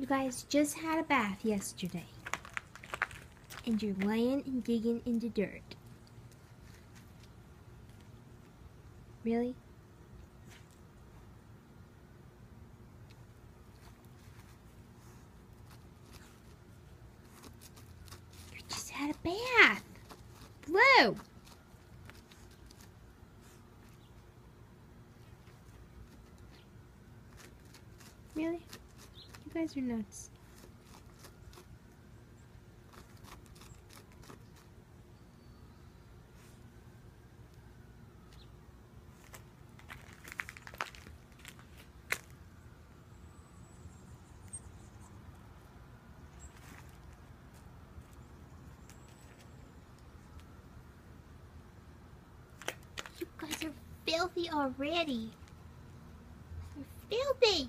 You guys just had a bath yesterday. And you're laying and digging in the dirt. Really? You just had a bath. Blue. Really? You guys are nuts. You guys are filthy already. You're filthy.